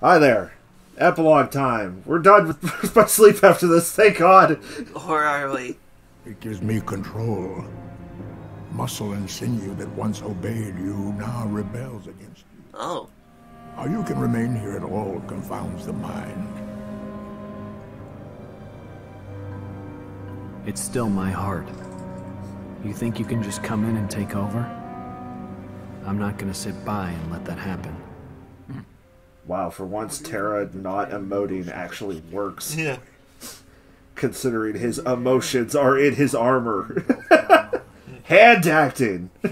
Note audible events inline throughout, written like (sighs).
Hi there. Epilogue time. We're done (laughs) with my sleep after this, thank God. Or are we? It gives me control. Muscle and sinew that once obeyed you now rebels against you. Oh. How you can remain here at all confounds the mind. It's still my heart. You think you can just come in and take over? I'm not gonna sit by and let that happen. Wow, for once, Terra not emoting actually works. Yeah. Considering his emotions are in his armor. (laughs) Hand acting. (laughs)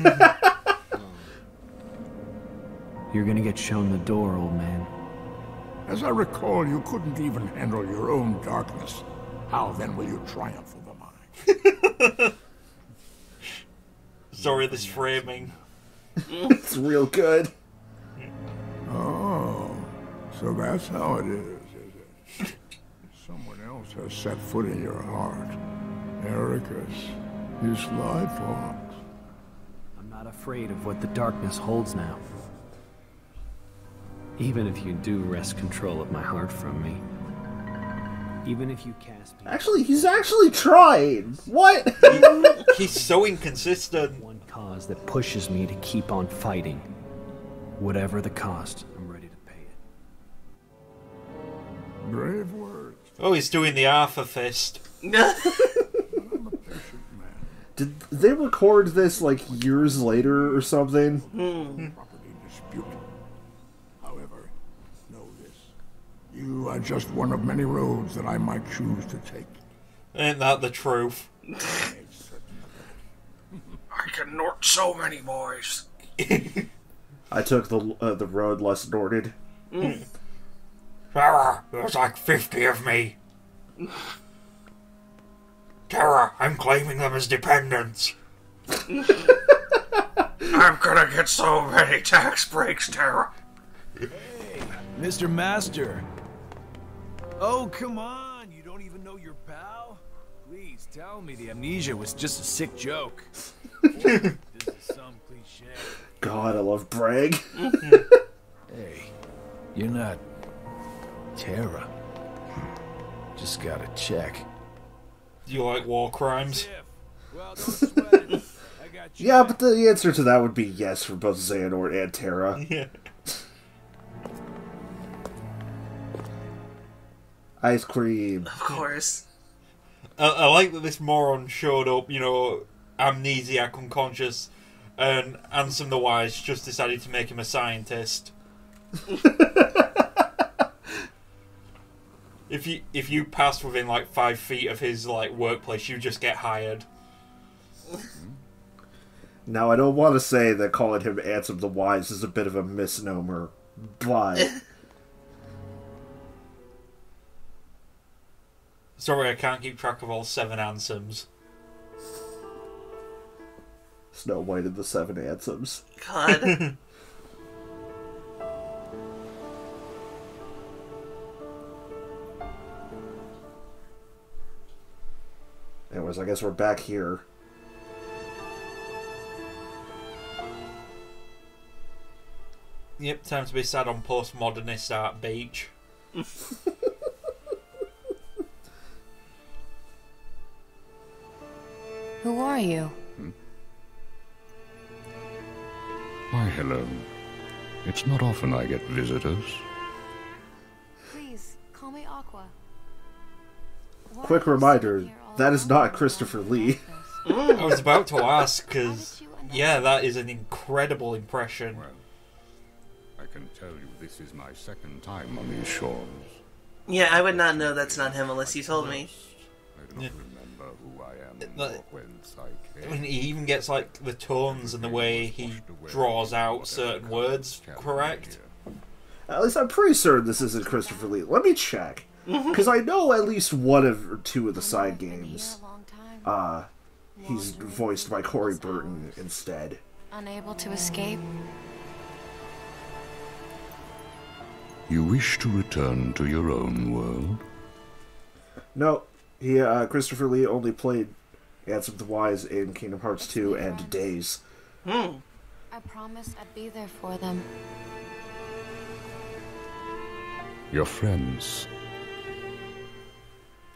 You're gonna get shown the door, old man. As I recall, you couldn't even handle your own darkness. How then will you triumph over mine? (laughs) Sorry, this framing. it's real good. Oh, so that's how it is, is it? Someone else has set foot in your heart. Eraqus, you sly fox. I'm not afraid of what the darkness holds now. Even if you do wrest control of my heart from me. Even if you cast me Actually, he's actually trying. What? (laughs) He's so inconsistent. one cause that pushes me to keep on fighting. Whatever the cost, I'm Brave words. Oh, he's doing the Arthur fist. (laughs) Did they record this like years later or something? Property dispute. However, know this. You are just one of many roads that I might choose to take. Ain't that the truth? I can nort so many boys. (laughs) I took the uh, the road less norted. Terra, there's like 50 of me. Terra, I'm claiming them as dependents. (laughs) I'm gonna get so many tax breaks, Terra. Hey, Mr. Master. Oh, come on. You don't even know your pal? Please tell me the amnesia was just a sick joke. (laughs) this is some cliche. God, I love Braig. (laughs) Hey, you're not Terra. Just gotta check. You like war crimes? (laughs) Well, don't sweat it. I got you. yeah, but the answer to that would be yes for both Xehanort and Terra. (laughs) Yeah. Ice cream. Of course. I, I like that this moron showed up, you know, amnesiac, unconscious, and Ansem the Wise just decided to make him a scientist. (laughs) if you if you pass within like five feet of his like workplace, you just get hired. (laughs) Now, I don't want to say that calling him Ansem the Wise is a bit of a misnomer, but (laughs) Sorry, I can't keep track of all seven Ansems. Snow White and the Seven Ansems. God. (laughs) Anyways, I guess we're back here. Yep, time to be sad on postmodernist art beach. (laughs) Who are you? Why, hello. It's not often I get visitors. Please, call me Aqua. Why Quick reminder, here all that is not Christopher Lee. I was about to (laughs) ask because did you end up yeah, that is an incredible impression. Well, I can tell you this is my second time on these shores. Yeah, I would not know that's not him unless you told me. I do not remember who I am But- or whence I I mean, he even gets like the tones and the way he draws out certain words correct. At least I'm pretty certain this isn't Christopher Lee. Let me check. Because I know at least one of or two of the side I've been here games. a. Uh, he's voiced by Corey Burton instead. Unable to escape. You wish to return to your own world? No, he uh, Christopher Lee only played Ansem the Wise in Kingdom Hearts 2 and Days. I promise I'd be there for them. your friends.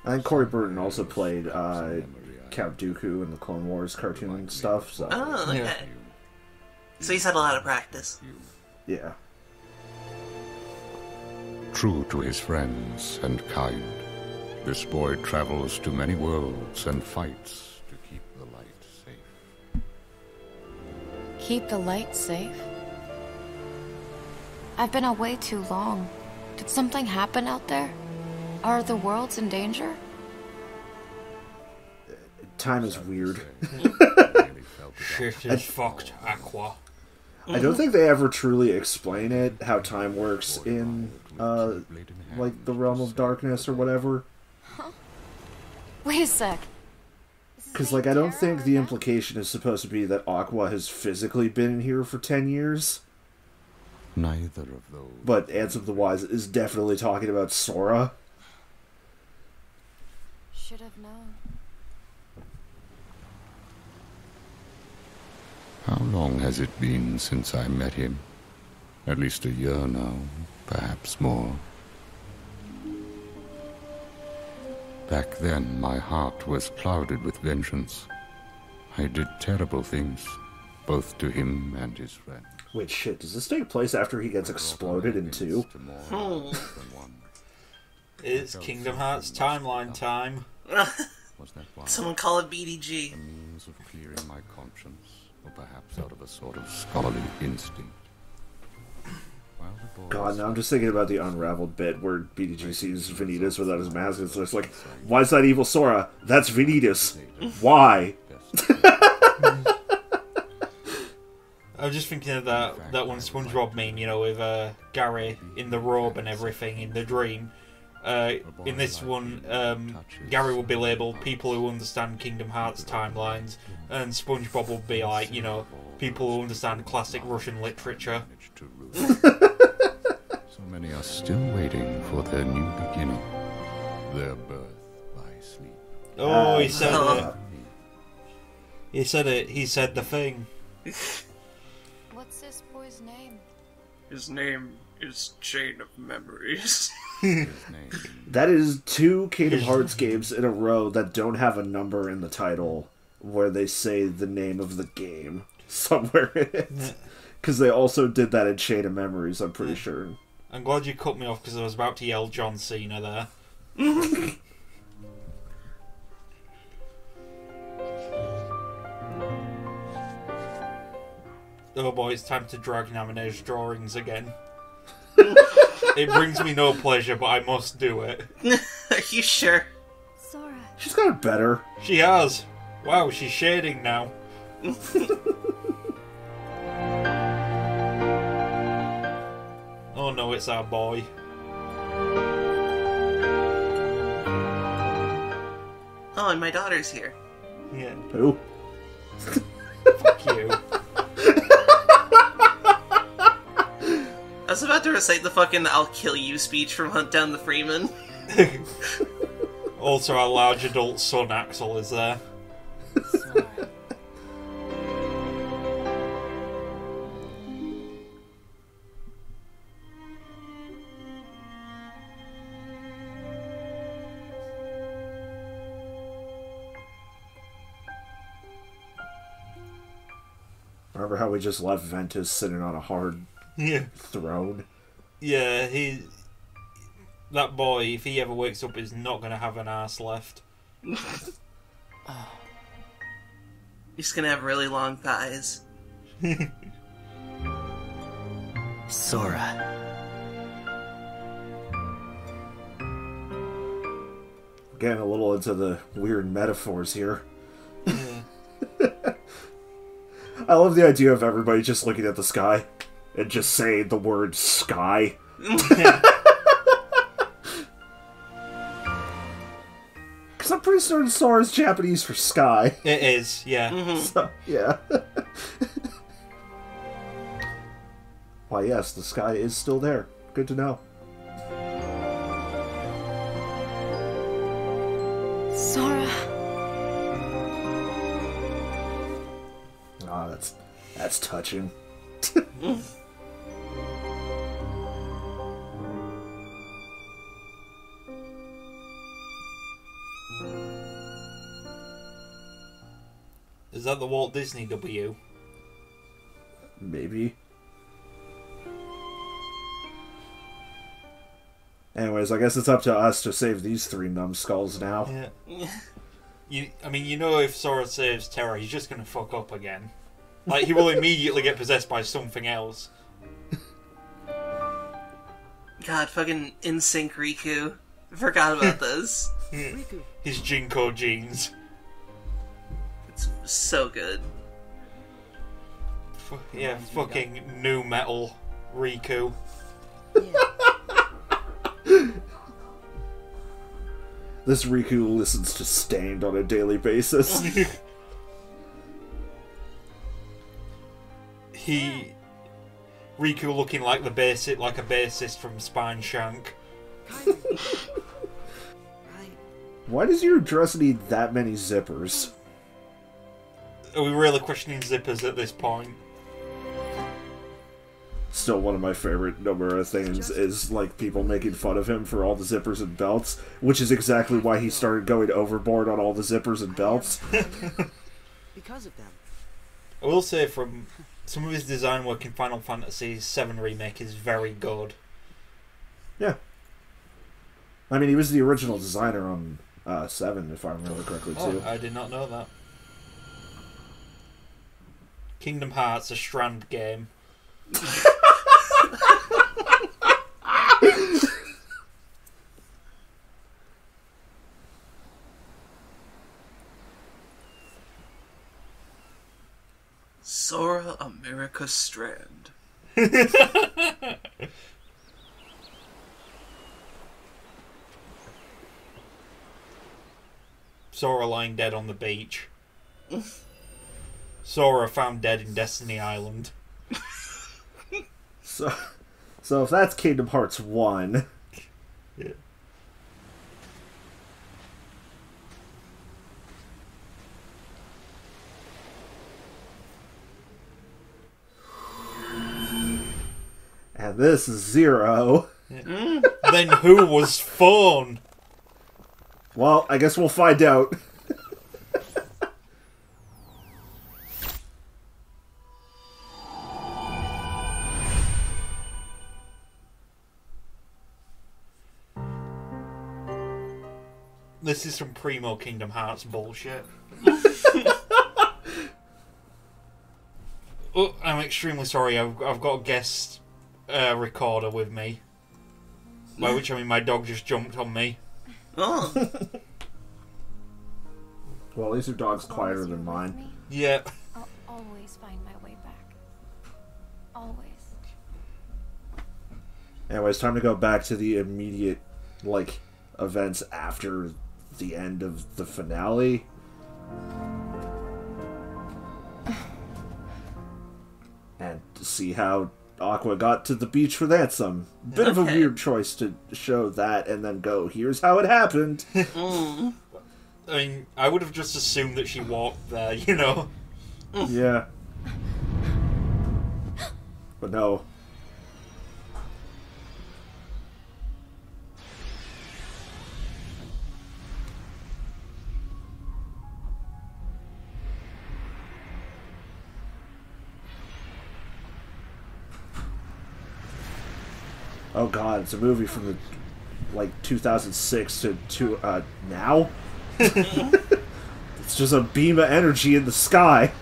I think Corey Burton also played uh, Count Dooku in the Clone Wars cartoon and stuff. So Oh, okay. So he's had a lot of practice. yeah, True to his friends and kind, this boy travels to many worlds and fights to keep the light safe. Keep the light safe? I've been away too long. Did something happen out there? Are the worlds in danger? time is weird. Shit is fucked, Aqua. I don't think they ever truly explain it how time works in uh, like the realm of darkness or whatever. Wait a sec. Because like I don't think the implication is supposed to be that Aqua has physically been in here for ten years. Neither of those. But Ansem the Wise is definitely talking about Sora. Should have known. How long has it been since I met him? At least a year now, perhaps more. Back then, my heart was clouded with vengeance. I did terrible things, both to him and his friend. Wait, shit, does this take place after he gets exploded in two? Hmm. It's Kingdom Hearts timeline time. (laughs) Was that why? Someone call it BDG. A means of clearing my conscience, or perhaps out of a sort of scholarly instinct. While the boys God, now I'm just thinking about the unraveled bit where BDG sees Vanitas without his mask. It's just like, why is that evil Sora? That's Vanitas. (laughs) Why? (laughs) I was just thinking of that that one SpongeBob meme, you know, with uh, Gary in the robe and everything in the dream. Uh, in this one, um, Gary will be labelled people who understand Kingdom Hearts timelines, and SpongeBob will be like, you know, people who understand classic Russian literature. (laughs) (laughs) so many are still waiting for their new beginning, their birth by sleep. Oh, he said Uh, it. He said it. He said the thing. What's this boy's name? His name is Chain of Memories. (laughs) His (laughs) name That is two Kingdom Hearts games in a row that don't have a number in the title where they say the name of the game (laughs) somewhere in it. Because they also did that in Chain of Memories, I'm pretty sure. I'm glad you cut me off because I was about to yell John Cena there. (laughs) oh boy, it's time to drag Namine's drawings again. It brings me no pleasure, but I must do it. Are (laughs) you sure? Sora. She's got it better. She has. Wow, she's shading now. (laughs) oh no, it's our boy. Oh, and my daughter's here. Yeah, Who? fuck you. I was about to recite the fucking I'll kill you speech from Hunt Down the Freeman. (laughs) Also, our large adult son Axel is there. Remember how we just left Ventus sitting on a hard Yeah. throne? Yeah, he. That boy, if he ever wakes up, is not gonna have an ass left. (sighs) He's gonna have really long thighs. (laughs) Sora. Getting a little into the weird metaphors here. (laughs) I love the idea of everybody just looking at the sky and just say the word sky. (laughs) Because I'm pretty certain Sora is Japanese for sky. It is, yeah. (laughs) So, yeah. (laughs) Why, yes, the sky is still there. Good to know. Sora. Ah, that's that's touching. That the Walt Disney W? Maybe. Anyways, I guess it's up to us to save these three numbskulls now. Yeah. You, I mean, you know, if Sora saves Terra, he's just gonna fuck up again. Like he will (laughs) immediately get possessed by something else. God, fucking NSYNC Riku. Forgot about (laughs) this. His JNCO jeans. It's so good. F- yeah, fucking nu metal Riku. (laughs) This Riku listens to Staind on a daily basis. (laughs) (laughs) he Riku looking like the bassist, like a bassist from Spineshank. Why does your dress need that many zippers? Are we really questioning zippers at this point? Still, one of my favorite number of things is like people making fun of him for all the zippers and belts, which is exactly why he started going overboard on all the zippers and belts. (laughs) because of them. I will say from some of his design work in Final Fantasy VII Remake is very good. Yeah. I mean, he was the original designer on uh, Seven, if I remember correctly, too. Oh, I did not know that. Kingdom Hearts, a Strand game. Sora America Strand. (laughs) Sora lying dead on the beach. (laughs) Sora found dead in Destiny Island. So, so if that's Kingdom Hearts 1, Yeah. and this is Zero, then who was Fawn? well, I guess we'll find out. This is some primo Kingdom Hearts bullshit. (laughs) oh, I'm extremely sorry. I've, I've got a guest uh, recorder with me. By which I mean my dog just jumped on me. Oh, (laughs) Well, at least your dog's quieter than mine. Yeah. I'll always find my way back. Always. Anyways, time to go back to the immediate, like, events after the end of the finale. and to see how Aqua got to the beach with Ansem. Bit of a weird choice to show that and then go, here's how it happened. mm. (laughs) I mean, I would have just assumed that she walked there, you know? yeah. But no. God, it's a movie from the like 2006 to to uh now. (laughs) it's just a beam of energy in the sky. (laughs)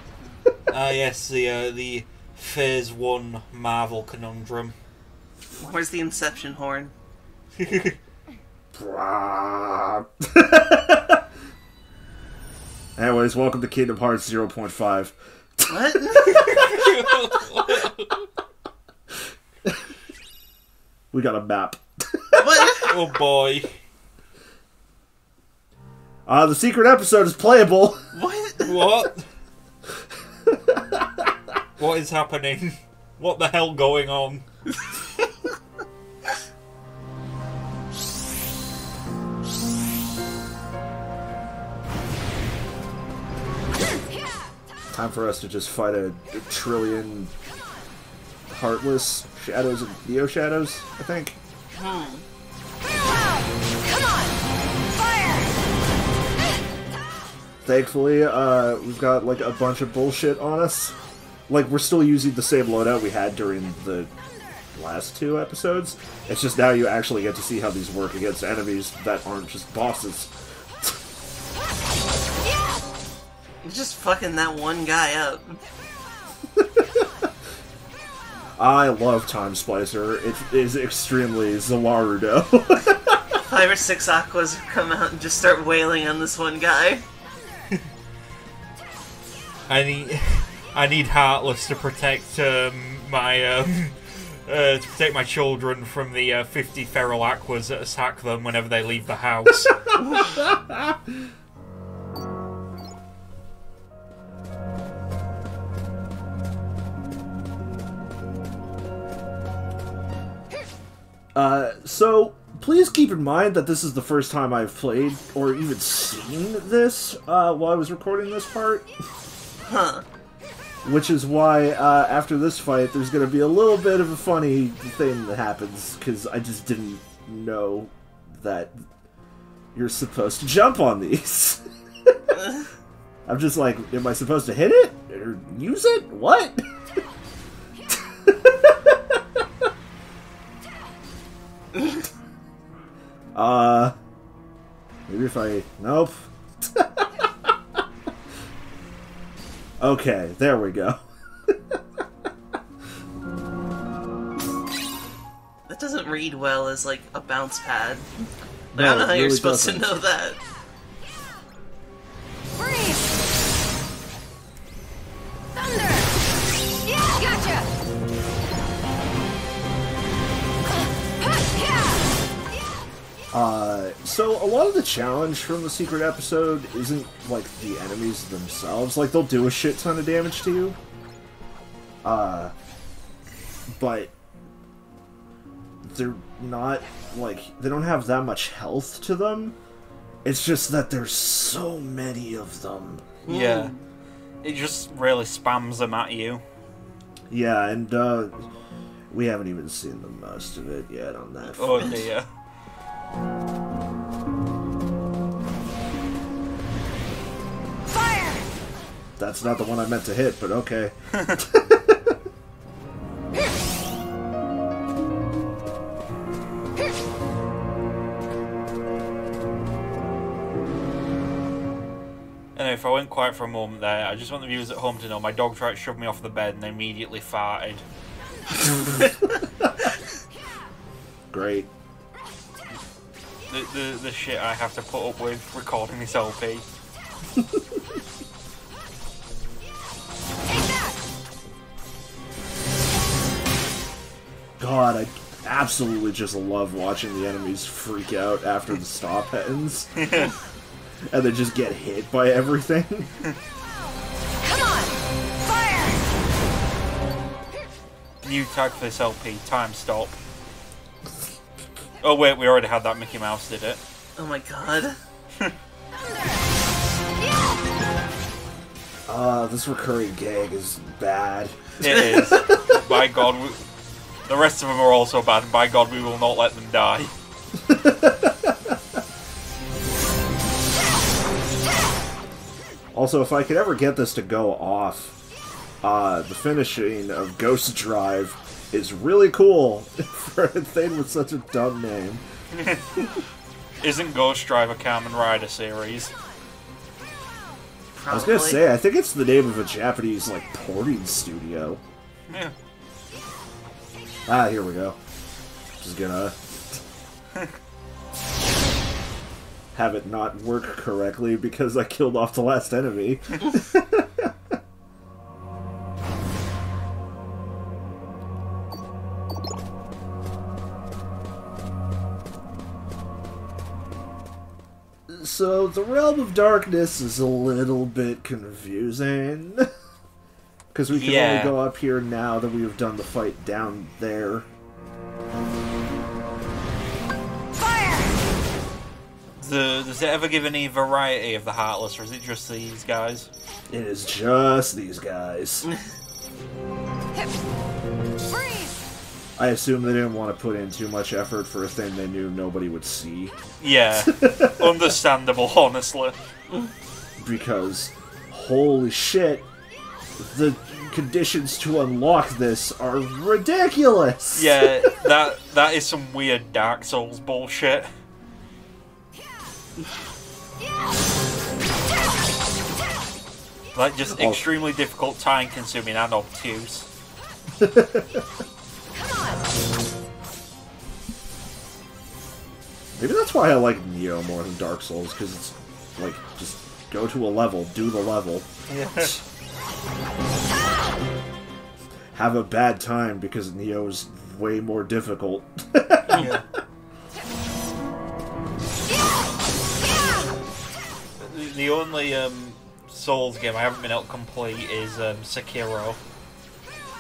Ah, yes, the uh, the Phase One Marvel conundrum. Where's the Inception horn? (laughs) Anyways, welcome to Kingdom Hearts 0.5. What? We got a map. (laughs) oh boy. Uh, the secret episode is playable. What? What? (laughs) what is happening? What the hell going on? Time for us to just fight a, a trillion heartless shadows and Neo shadows, I think. Thankfully, uh, we've got like a bunch of bullshit on us. Like we're still using the same loadout we had during the last two episodes. It's just now you actually get to see how these work against enemies that aren't just bosses. You're just fucking that one guy up. I love Time Splicer. It is extremely Zawarudo. (laughs) Five or six Aquas come out and just start wailing on this one guy. I need, (laughs) I need Heartless to protect um, my, um, (laughs) uh, to protect my children from the uh, 50 feral aquas that attack them whenever they leave the house. Uh, so please keep in mind that this is the first time I've played or even seen this uh, while I was recording this part. Huh. Which is why uh, after this fight, there's going to be a little bit of a funny thing that happens because I just didn't know that you're supposed to jump on these. (laughs) (laughs) I'm just like, am I supposed to hit it or use it? What? (laughs) uh, maybe if I nope. okay, there we go. That doesn't read well as like a bounce pad. Like, No, I don't know how it you're supposed doesn't. to know that. Uh, so a lot of the challenge from the secret episode isn't like the enemies themselves. Like they'll do a shit ton of damage to you. Uh, but they're not like they don't have that much health to them. It's just that there's so many of them. yeah. It just really spams them at you. Yeah, and uh, we haven't even seen the most of it yet on that. Oh front. dear. Fire! That's not the one I meant to hit, but okay. And if I went quiet for a moment there, I just want the viewers at home to know my dog tried to shove me off the bed and they immediately farted. (laughs) Great. The, the, the shit I have to put up with recording this LP. (laughs) God, I absolutely just love watching the enemies freak out after the stop ends. (laughs) (laughs) and they just get hit by everything. Come on! Fire! New tag for this LP, time stop. Oh wait, we already had that Mickey Mouse did it. Oh my god. (laughs) Uh, this recurring gag is bad. It is. (laughs) by God, we, the rest of them are also bad, and by God, we will not let them die. (laughs) Also, if I could ever get this to go off, uh, the finishing of Ghost Drive is really cool (laughs) for a thing with such a dumb name. (laughs) Isn't Ghost Drive a Kamen Rider series? I was gonna say, I think it's the name of a Japanese, like, porting studio. Yeah. Ah, here we go. Just gonna (laughs) have it not work correctly because I killed off the last enemy. So the realm of darkness is a little bit confusing (laughs) because we can Yeah. only go up here now that we have done the fight down there. The, does it ever give any variety of the Heartless, or is it just these guys? It is just these guys. (laughs) I assume they didn't want to put in too much effort for a thing they knew nobody would see. Yeah, (laughs) understandable, honestly. because holy shit, the conditions to unlock this are ridiculous. Yeah, (laughs) that that is some weird Dark Souls bullshit. Like just Oh. extremely difficult, time consuming, and obtuse. (laughs) Maybe that's why I like Nioh more than Dark Souls because it's like just go to a level, do the level, Yeah. (laughs) have a bad time because Nioh is way more difficult. Yeah. The, (laughs) the only um, Souls game I haven't been able to complete is um, Sekiro.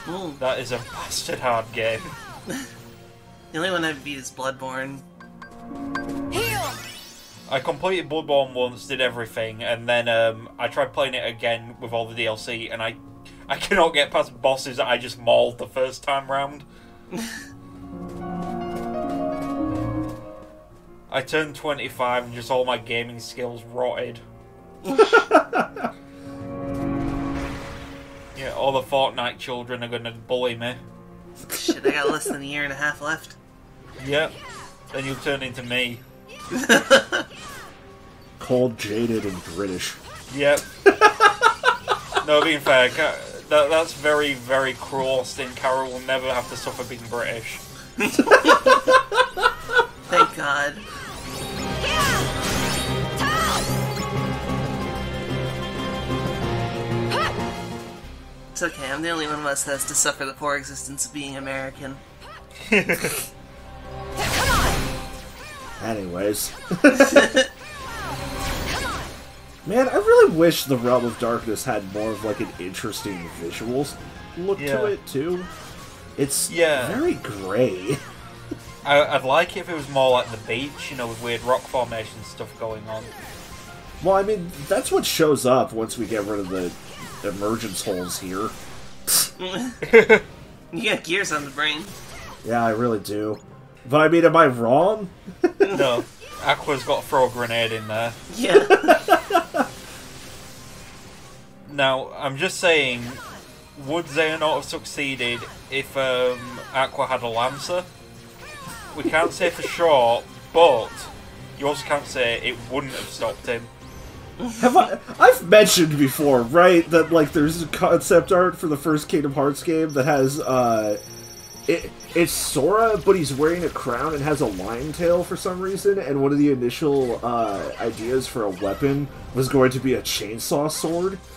Ooh. That is a (laughs) bastard hard game. The only one I've beat is Bloodborne. I completed Bloodborne once, did everything, and then um, I tried playing it again with all the DLC, and I I cannot get past bosses that I just mauled the first time round. (laughs) I turned 25 and just all my gaming skills rotted. (laughs) yeah, all the Fortnite children are gonna bully me. Shit, I got less than a year and a half left. Yep. Then you'll turn into me. (laughs) Cold, jaded, and British. Yep. (laughs) no, being fair, that, that's very, very cruel. Austin Carroll will never have to suffer being British. (laughs) Thank God. It's okay, I'm the only one of us that has to suffer the poor existence of being American. Anyways. (laughs) Man, I really wish the Realm of Darkness had more of like an interesting visuals look Yeah. to it too. It's Yeah. very gray. (laughs) I, I'd like it if it was more like the beach, you know, with weird rock formation stuff going on. Well, I mean, that's what shows up once we get rid of the emergence holes here. (laughs) You got gears on the brain. Yeah, I really do. But I mean, am I wrong? no, Aqua's got to throw a grenade in there. Yeah. (laughs) Now, I'm just saying, would Xehanort have succeeded if um, Aqua had a Lancer? We can't say for sure, but you also can't say it wouldn't have stopped him. Have I? I've mentioned before, right, that like there's a concept art for the first Kingdom Hearts game that has uh, it it's Sora, but he's wearing a crown and has a lion tail for some reason. And one of the initial uh, ideas for a weapon was going to be a chainsaw sword. (laughs)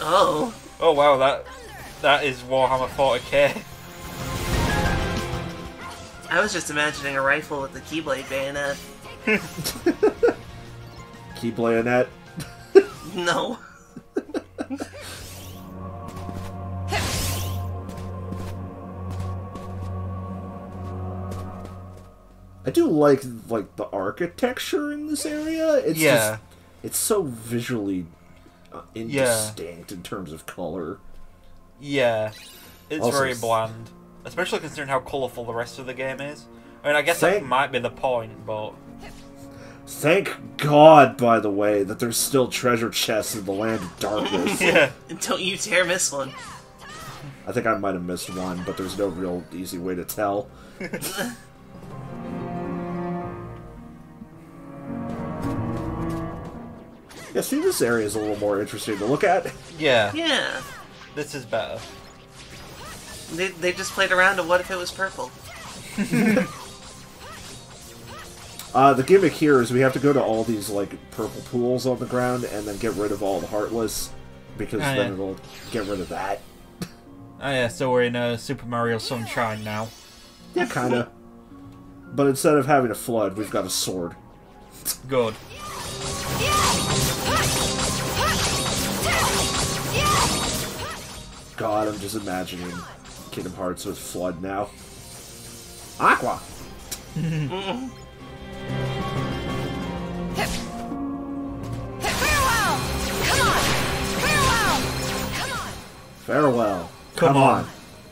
Oh. Oh wow, that that is Warhammer 40k. I was just imagining a rifle with the Keyblade bayonet. (laughs) keyblade bayonet. No. (laughs) I do like like the architecture in this area. It's Yeah. just, it's so visually uh, Yeah. indistinct in terms of color. Yeah, it's Also very bland, especially considering how colourful the rest of the game is. I mean, I guess Thank- that might be the point, but Thank God, by the way, that there's still treasure chests in the land of darkness. (laughs) yeah, And (laughs) don't you dare miss one. I think I might have missed one, but there's no real easy way to tell. (laughs) yeah, see, this area is a little more interesting to look at. yeah, Yeah. this is better. They, they just played around to what if it was purple? (laughs) Uh, the gimmick here is we have to go to all these like purple pools on the ground and then get rid of all the heartless because Oh, then yeah. it'll get rid of that. Oh yeah, so we're in uh, Super Mario Sunshine now. Yeah, kind of. but instead of having a flood, we've got a sword. Good. God, I'm just imagining Kingdom Hearts with flood now. Aqua. Farewell! Come on! Farewell! Come on! Farewell. Come on.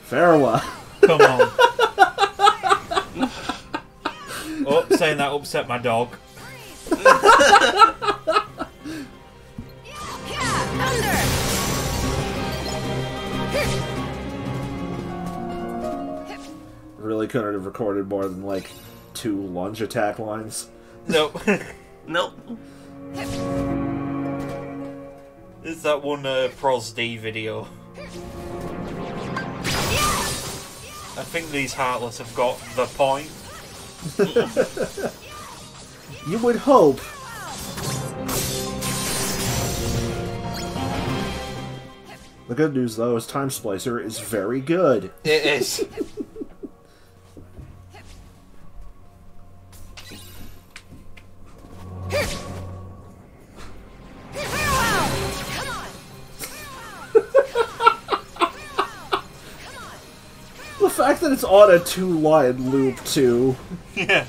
Farewell. Come on. oh, saying that upset my dog. (laughs) Really couldn't have recorded more than like two lunge attack lines. Nope. (laughs) nope. It's that one uh, ProZD video. I think these Heartless have got the point. (laughs) You would hope. The good news, though, is Time Splicer is very good. It is. (laughs) The fact that it's on a two-line loop, too. Yeah.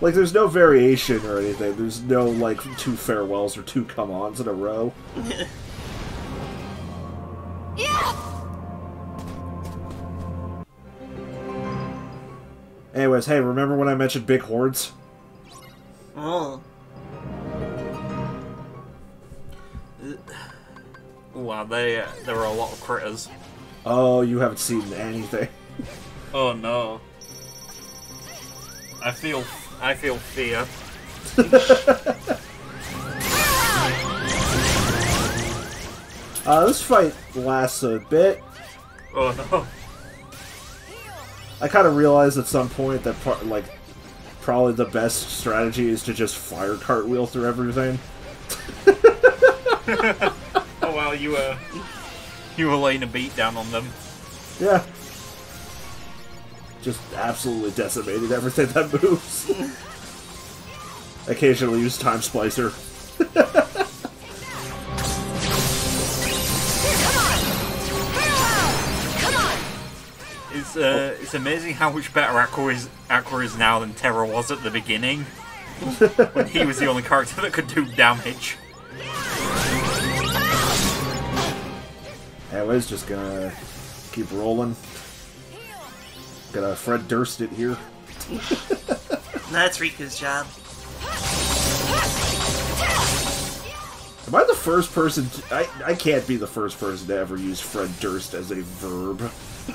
Like, there's no variation or anything. There's no, like, two farewells or two come-ons in a row. (laughs) Anyways, hey, remember when I mentioned big hordes? Oh. Wow, they uh, there were a lot of critters. Oh, you haven't seen anything. (laughs) Oh no. I feel I feel fear. (laughs) Uh, this fight lasts a bit. Oh no. I kind of realized at some point that part, like, probably the best strategy is to just fire cartwheel through everything. (laughs) Oh wow, you were you were laying a beat down on them. Yeah. Just absolutely decimated everything that moves. (laughs) Occasionally use Time Splicer. (laughs) It's uh, it's amazing how much better Aqua is Aqua is now than Terra was at the beginning. (laughs) when he was the only character that could do damage. Anyways, just gonna keep rolling. Gonna Fred Durst it here. (laughs) That's Riku's job. Am I the first person? To, I I can't be the first person to ever use Fred Durst as a verb.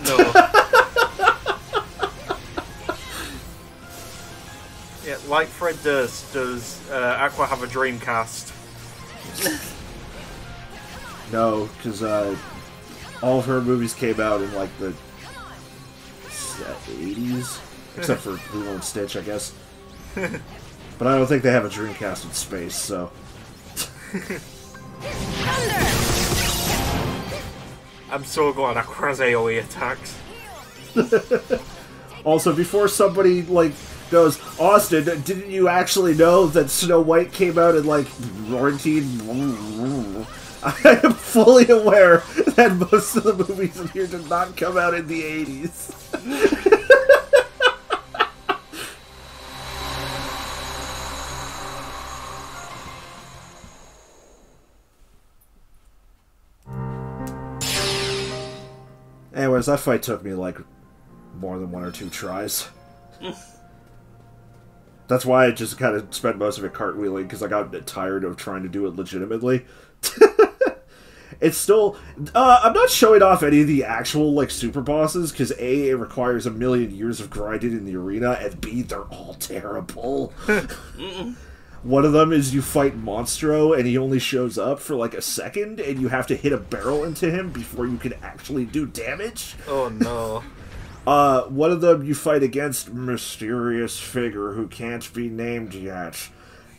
No. (laughs) like Fred Durst, does uh, Aqua have a Dreamcast? (laughs) No, because uh, all of her movies came out in like the eighties, except for (laughs) Lilo and Stitch, I guess. But I don't think they have a Dreamcast in space, so. (laughs) I'm so glad Aqua has AoE attacks. Also, before somebody like goes, Austin, didn't you actually know that Snow White came out in like 19? (laughs) I am fully aware that most of the movies in here did not come out in the 80s. (laughs) Anyways, that fight took me like more than one or two tries. (laughs) That's why I just kind of spent most of it cartwheeling because I got tired of trying to do it legitimately. (laughs) it's still, uh, I'm not showing off any of the actual like super bosses because a it requires a million years of grinding in the arena, and b they're all terrible. One of them is you fight Monstro and he only shows up for like a second, and you have to hit a barrel into him before you can actually do damage. Oh no. Uh, one of them you fight against mysterious figure who can't be named yet.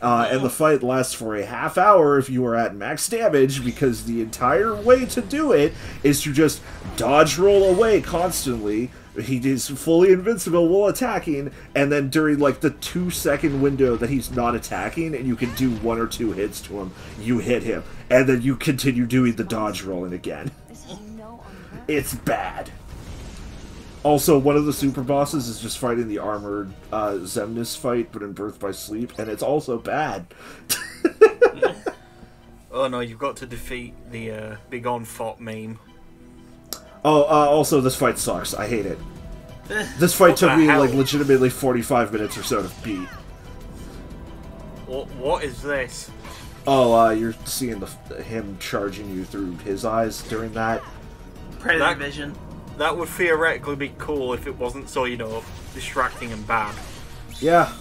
Uh, and the fight lasts for a half hour if you are at max damage, because the entire way to do it is to just dodge roll away constantly. He is fully invincible while attacking, and then during like the two second window that he's not attacking, and you can do one or two hits to him, you hit him, and then you continue doing the dodge rolling again. It's bad. Also, one of the super bosses is just fighting the armored uh, Xemnas fight, but in Birth by Sleep, and it's also bad. (laughs) Oh no, you've got to defeat the uh, Big On Fought meme. Oh, uh, also, this fight sucks. I hate it. This fight took me hell? like legitimately 45 minutes or so to beat. What, what is this? Oh, uh, you're seeing the him charging you through his eyes during that. Predator That- vision. That would theoretically be cool if it wasn't so, you know, distracting and bad. Yeah.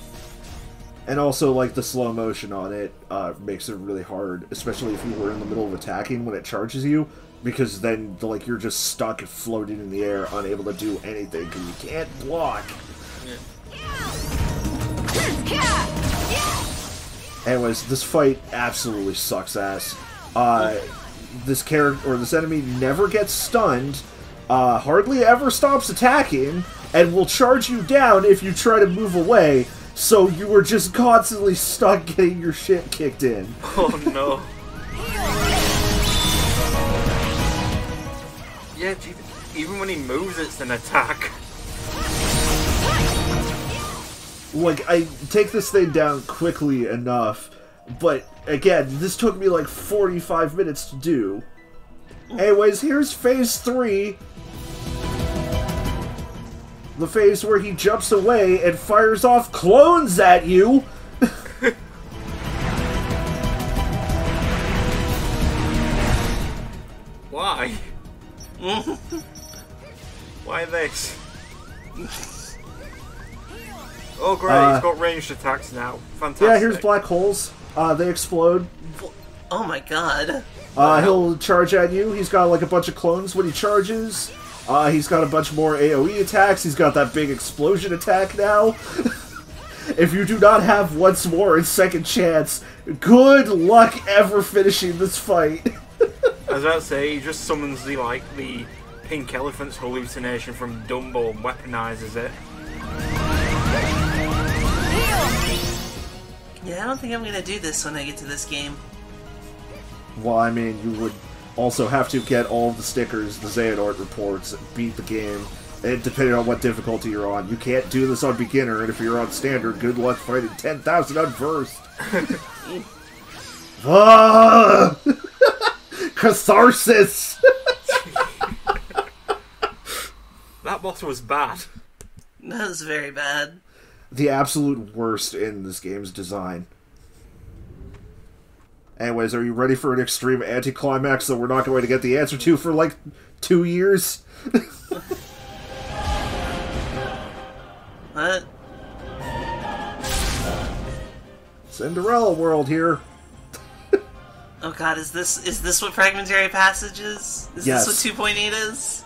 And also, like, the slow motion on it uh, makes it really hard, especially if you were in the middle of attacking when it charges you, because then, like, you're just stuck floating in the air, unable to do anything, because you can't block. Anyways, this fight absolutely sucks ass. Uh, this character, or this enemy never gets stunned, uh, hardly ever stops attacking, and will charge you down if you try to move away, so you are just constantly stuck (laughs) getting your shit kicked in. Oh no. yeah, even when he moves, it's an attack. Like, I take this thing down quickly enough, but again, this took me like 45 minutes to do. Anyways, here's phase three. The phase where he jumps away and fires off clones at you. (laughs) Why? (laughs) Why this? (laughs) Oh great, Uh, he's got ranged attacks now. Fantastic. Yeah, here's black holes. Uh, they explode. Oh my god. Uh, he'll charge at you. He's got like a bunch of clones when he charges. Uh, he's got a bunch more AoE attacks. He's got that big explosion attack now. (laughs) if you do not have once more and second chance, good luck ever finishing this fight. (laughs) As I was about to say, he just summons the like the pink elephant's hallucination from Dumbo and weaponizes it. Yeah, I don't think I'm gonna do this when I get to this game. well, I mean, you would also have to get all the stickers, the Xehanort reports, beat the game, and depending on what difficulty you're on. You can't do this on beginner, and if you're on standard, good luck fighting 10,000 unversed. (laughs) Ah! (laughs) Catharsis! (laughs) That boss was bad. That was very bad. the absolute worst in this game's design. Anyways, are you ready for an extreme anticlimax that we're not going to get the answer to for like two years? (laughs) What? Cinderella world here. (laughs) Oh god, is this is this what fragmentary passage is? Is Yes. this what 2.8 is?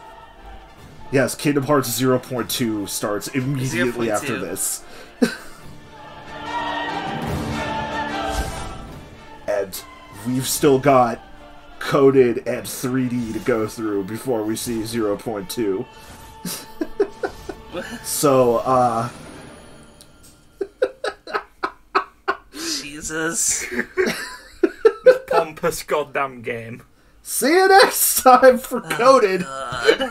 Yes, Kingdom Hearts 0.2 starts immediately 0.2. after this. We've still got coded and 3D to go through before we see 0.2. (laughs) so, uh, Jesus. Pompous goddamn game. see you next time for coded. God.